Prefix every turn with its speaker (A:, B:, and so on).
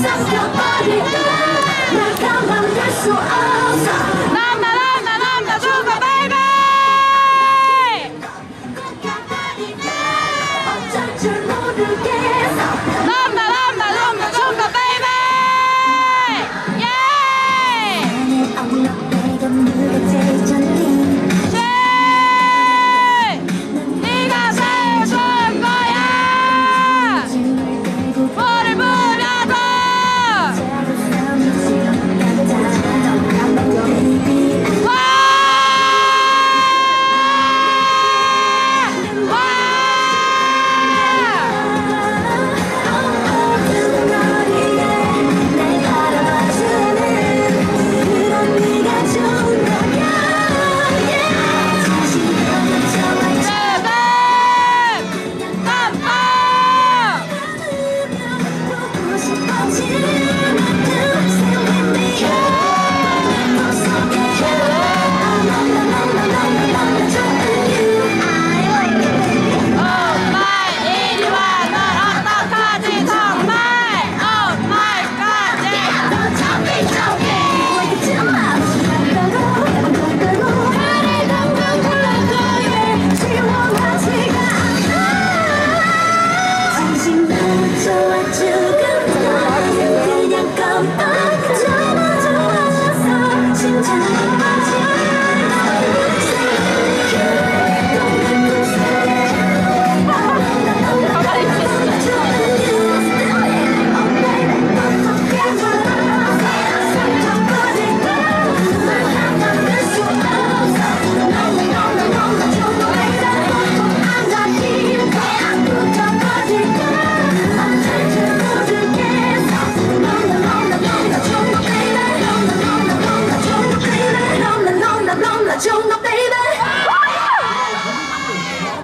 A: Just your body.